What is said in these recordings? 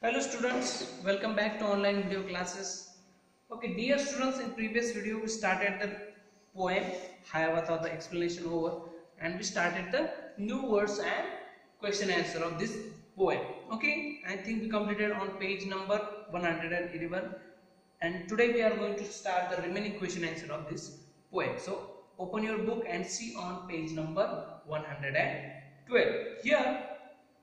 Hello students, welcome back to online video classes. Okay, dear students, in previous video we started the poem Hayavata, the explanation over, and we started the new words and question answer of this poem. Okay, I think we completed on page number 111, and today we are going to start the remaining question answer of this poem. So open your book and see on page number 112. Here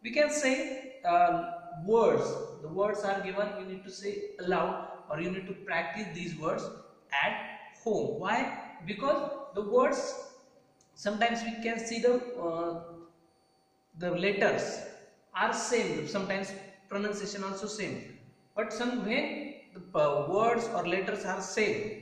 we can say uh, words. The words are given you need to say aloud or you need to practice these words at home. Why? Because the words sometimes we can see the uh, the letters are same. Sometimes pronunciation also same. But some when the uh, words or letters are same.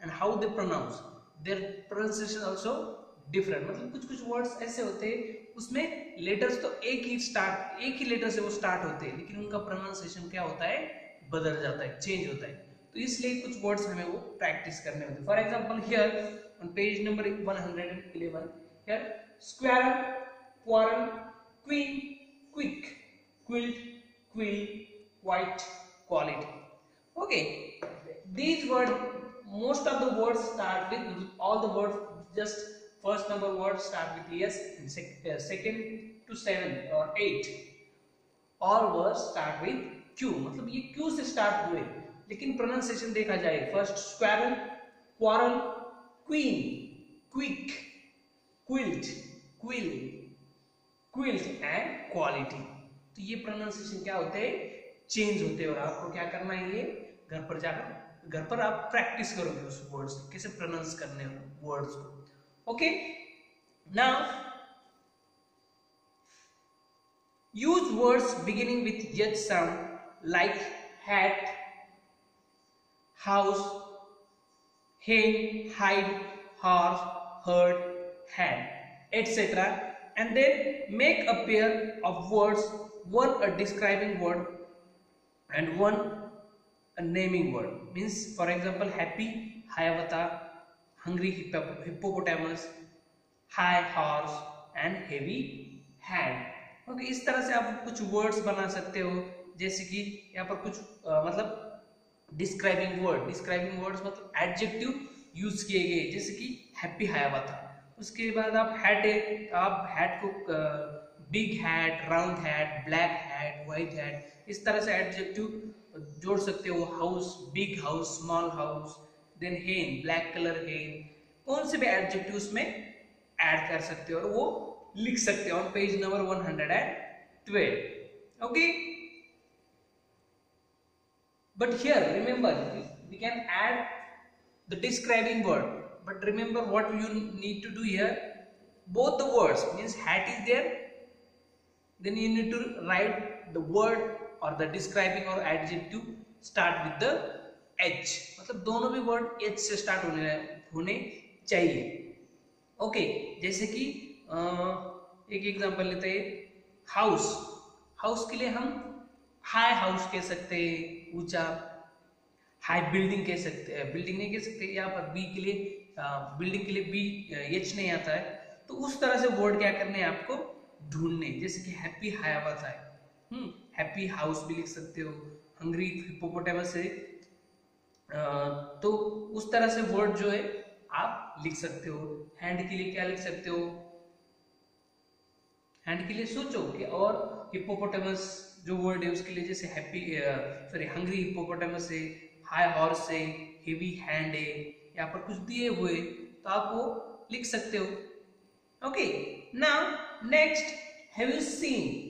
And how they pronounce their pronunciation also different मतलब कुछ कुछ words ऐसे होते हैं, उसमें letters तो एक ही start एक ही लेटर से वो स्टार्ट होते हैं, लेकिन उनका प्रोनाउंसिएशन क्या होता है? बदल जाता है चेंज होता है। तो इसलिए कुछ वर्ड्स हमें वो प्रैक्टिस करने होते हैं। For example here on page number 111 here square quarrel queen quick quilt quill white quality okay, these word most of the words start with all the words just first number word start with yes and sec, uh, second to seven or eight all words start with q मतलब ये q से start हुए लेकिन pronunciation देखा जाए first squirrel quarrel queen quick quilt quill quilt and quality तो ये pronunciation क्या होते हैं चेंज होते हैं और आपको क्या करना है ये घर पर जाकर घर पर आप प्रैक्टिस करोगे उस वर्ड्स कैसे प्रोनाउंस करने वर्ड्स को okay? Now use words beginning with yet sound like hat house hen hide horse herd hand etc and then make a pair of words one a describing word and one a naming word. Means for example happy hayavata hungry hippopotamus high horse and heavy hand. Okay okay, इस तरह से आप कुछ words बना सकते हो जैसे कि यहाँ पर कुछ आ, मतलब डिस्क्राइबिंग वर्ड डिस्क्राइबिंग वर्ड्स मतलब एडजेक्टिव यूज़ किए गए जैसे कि हैप्पी hayavata उसके बाद आप हैट आप हैट को big hat round hat black hat white hat इस तरह से एडजेक्टिव जोड़ सकते हो house big house small house then hen, black colour hen, कौन से भी एडजेक्टिव उसमें ऐड कर सकते हो और वो लिख सकते हो। On page number one hundred and twelve okay but here remember we can add the describing word but remember what you need to do here both the words means hat is there then you need to write the word और the describing और adjective start with the h मतलब दोनों भी word H से start होने होने चाहिए। Okay जैसे कि एक एग्जांपल लेते हैं हाउस हाउस के लिए हम हाई हाउस कह सकते हैं, ऊँचा। हाई बिल्डिंग कह सकते हैं बिल्डिंग नहीं कह सकते, यहाँ पर बी के लिए बिल्डिंग के लिए बी एच नहीं आता है। तो उस तरह से वर्ड क्या करने हैं आपको? ढूँढने। जैसे कि हैप्पी हायावाता है हैप्पी हाउस भी लिख सकते हो। हंग्री हिपोपोटामस है। तो उस तरह से वर्ड जो है, आप लिख सकते हो। हैंड के लिए क्या लिख सकते हो? हैंड के लिए सोचो कि और हिपोपोटामस जो वर्ड है, उसके लिए जैसे हैप्पी सॉरी हंग्री हिपोपोटामस है हाई हॉर्स है हेवी हैंड है, यहाँ पर कुछ दिए हुए तो आप वो लिख सकते हो। Okay now next have you seen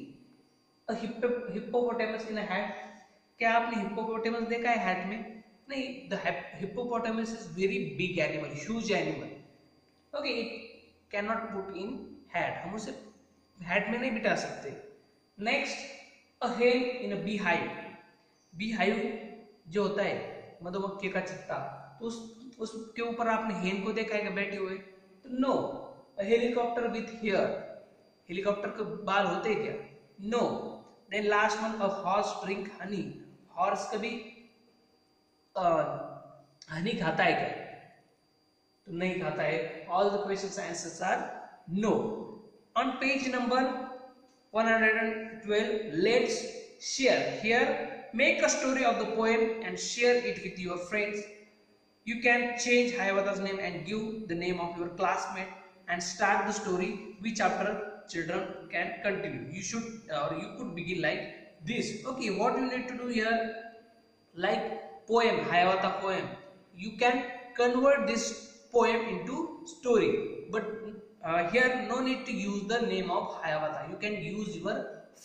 hippopotamus in hat क्या आपने हिप्पोपोटामस देखा है हैट में? नहीं hippopotamus is very big animal huge animal okay it can not put in hat हम उसे हैट में नहीं बिठा सकते। Next a hen in a beehive. Beehive जो होता है, मधुमक्खी का चित्ता तो उस, उसके ऊपर आपने हेन को देखा है बैठे हुए? तो no helicopter with hair helicopter के बाल होते क्या? No then last one a horse drink honey horse कभी हनी खाता है क्या तो नहीं खाता है all the questions answers are no on page number 112 let's share here make a story of the poem and share it with your friends you can change hayawata's name and give the name of your classmate and start the story which after children can continue you should or you could begin like this okay what you need to do here like poem hayawata poem you can convert this poem into story but uh, here no need to use the name of hayawata you can use your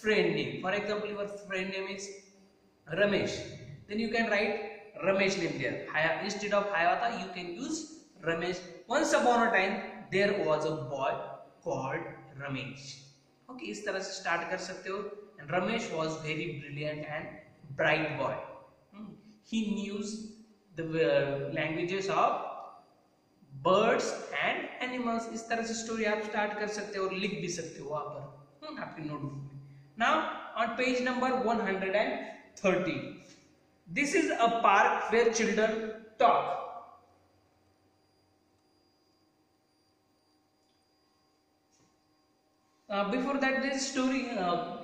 friend name for example your friend name is ramesh then you can write ramesh name there instead of hayawata you can use ramesh once upon a time there was a boy called ramesh okay इस तरह से start कर सकते हो and ramesh was very brilliant and bright boy hmm. He knew the uh, languages of birds and animals इस तरह से story आप स्टार्ट कर सकते हो और लिख भी सकते हो वहाँ पर। hmm, आपकी नोटबुक में। Now on page number 130 this is a park where children talk before that this story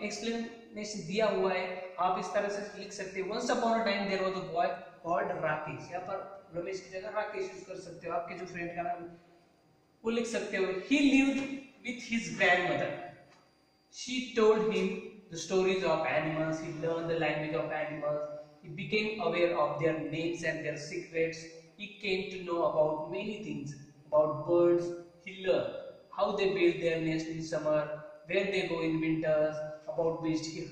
explanation दिया हुआ है। आप इस तरह से लिख सकते हो once upon a time there was a boy called Rakesh यहाँ पर रमेश की जगह राकेश यूज़ कर सकते हो आपके जो फ्रेंड का नाम वो लिख सकते हो he lived with his grandmother she told him the stories of animals he learned the language of animals he became aware of their names and their secrets he came to know about many things about birds he learned how they build their nest in summer where they go in winters about beasts he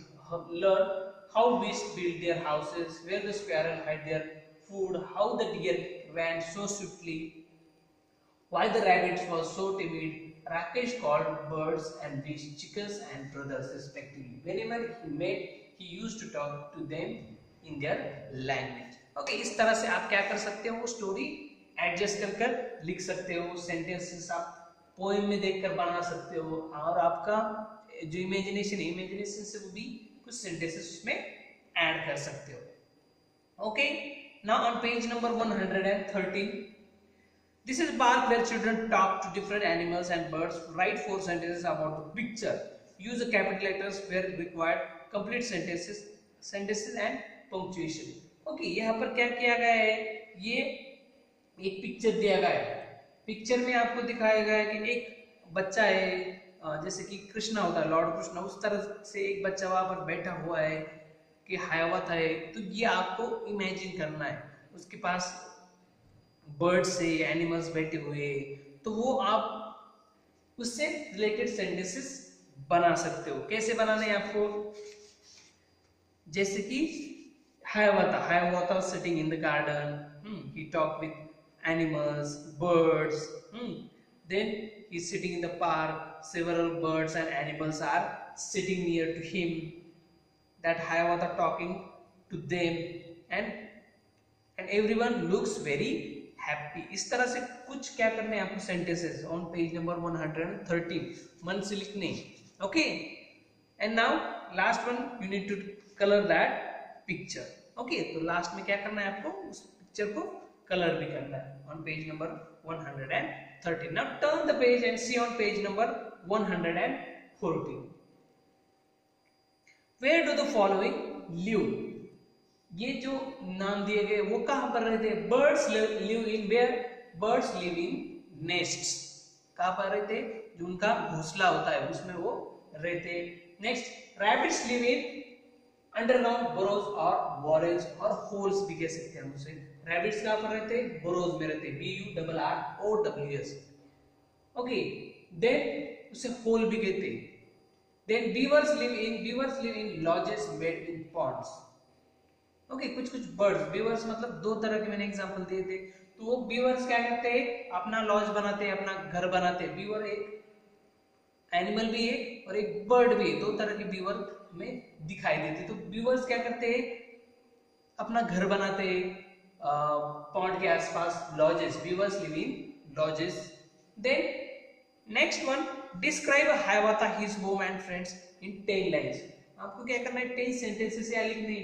learned how beasts build their houses where the squirrel hide their food, how the deer ran so swiftly, why the rabbits were so timid. Rakesh called birds and beasts chickens and brothers respectively. Whenever he met, he used to talk to them in their language. Okay, इस तरह से आप क्या कर सकते हो story adjust कर कर लिख सकते हो सेंटेंसेस आप पोएम में देखकर बना सकते हो और आपका जो इमेजिनेशन है इमेजिनेशन से वो भी तो सिंथेसिस में ऐड कर सकते हो। Okay now on page number 113 this is bar where children talk to different animals and birds write four sentences about the picture use a capital letters where required complete sentences sentences and punctuation okay यहाँ पर क्या किया गया है? ये एक picture दिया गया है। पिक्चर में आपको दिखाया गया है कि एक बच्चा है जैसे कि कृष्णा होता है लॉर्ड कृष्णा उस तरह से एक बच्चा वहाँ पर बैठा हुआ है कि हयावत है तो ये आपको इमेजिन करना है उसके पास बर्ड्स है एनिमल्स बैठे हुए तो वो आप उससे रिलेटेड सेंटेंसेस बना सकते हो कैसे बनाने है आपको जैसे कि sitting in the garden. Hmm. He talked with animals, birds. Hmm. Then he's sitting in the park. Several birds and animals are sitting near to him. that Hiawatha talking to them and and everyone looks very happy इस तरह से कुछ क्या करने हैं आपको sentences on page number 113 मन से लिखने okay and now last one you need to colour that picture okay तो लास्ट में क्या करना है आपको उस पिक्चर को कलर भी करना है on page number 113 now turn the page and see on page number 114 where do the following live ये जो नाम दिए गए, वो कहाँ पर रहते हैं? Birds live in where birds live in nest कहाँ पर रहते जो उनका घोंसला होता है, उसमें वो रहते next rabbits live in underground burrows और वॉरेज और होल्स भी कह सकते हैं उसे। रैबिट्स कहाँ पर रहते बोरोज में रहते B U double R O W S okay then उसे होल भी कहते हैं। Then beavers live in beavers live in lodges made in ponds okay कुछ कुछ बर्ड्स बीवर्स मतलब दो तरह के मैंने एग्जांपल दिए थे। तो वो बीवर्स क्या करते हैं? अपना लॉज बनाते हैं, अपना घर बनाते हैं। बीवर एक एनिमल भी है और एक बर्ड भी है। दो तरह के बीवर में दिखाई देते तो बीवर्स क्या करते हैं? अपना घर बनाते हैं। पॉन्ड के आसपास lodges beavers live in lodges then next one describe Hiawatha his home and friends in ten lines आपको क्या करना है? टेन सेंटेंसेस या लिखने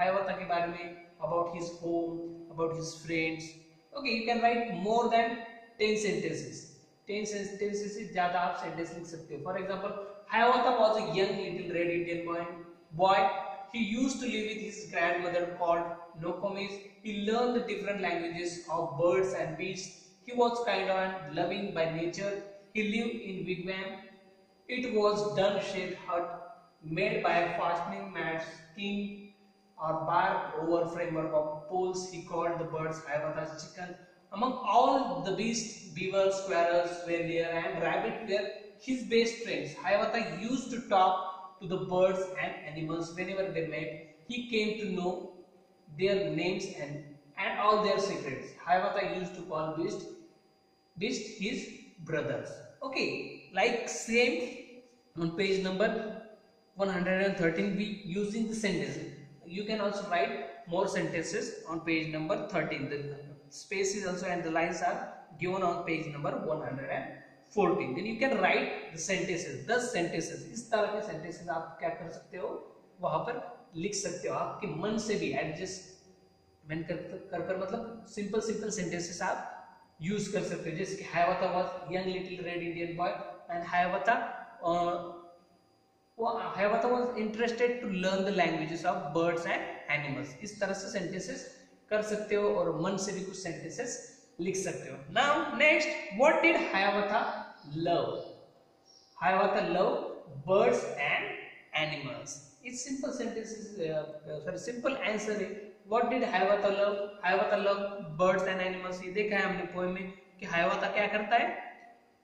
हाइवाता के बारे में about his home about his friends okay you can write more then ten sentences ten sentences से ज़्यादा आप सेंटेंस लिख सकते हो. For example Hiawatha was a young little red Indian boy. Boy, he used to live with his grandmother called Nokomis. He learned the different languages of birds and beasts. He was kind and loving by nature. He lived in wigwam. It was dun-shaped hut made by fastening mats, skin or bark over framework of poles. He called the birds Hiawatha's chicken. Among all the beasts, beaver, squirrels, reindeer and rabbit were his best friends. Hiawatha used to talk to the birds and animals whenever they met. He came to know their names and, and all their secrets. Hiawatha used to call beast, beast his brothers. Okay, like same on page number 113 we using the sentences. You can also write more sentences on page number 13. The space is also and the lines are given on page number 100 fourteen then you can write the sentences दस sentences इस तरह के sentences आप क्या कर सकते हो? वहाँ पर लिख सकते हो। आपके मन से भी एडजस्ट मैन कर कर कर मतलब सिंपल सिंपल सेंटेंसेस आप यूज़ कर सकते हो। जैसे कि Hiawatha was young little red Indian boy and Hiawatha वो Hiawatha was interested to learn the languages of birds and animals इस तरह से सेंटेंसेस कर सकते हो और मन से भी कुछ सेंटेंसेस लिख सकते हो। Now next what did Hiawatha love Hiawatha love birds and animals it's simple sentence is sorry simple answer है what did Hiawatha love Hiawatha love birds and animals ये देखा है हमने पोएम में कि हायावता क्या करता है?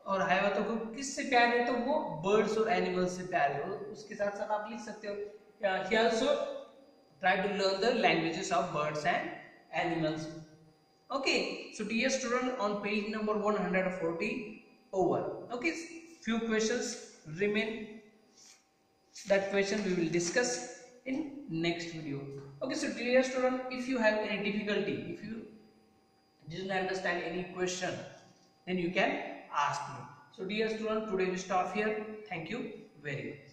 और हायावता को किससे प्यार है? तो वो बर्ड्स और एनिमल्स से प्यार है। उसके साथ साथ आप लिख सकते हो। He also try to learn the languages of birds and animals. Okay so dear student on page number 140 over. Okay few questions remain. That question we will discuss in next video. Okay so dear student if you have any difficulty if you didn't understand any question then you can ask me. So dear student today we stop here. Thank you very much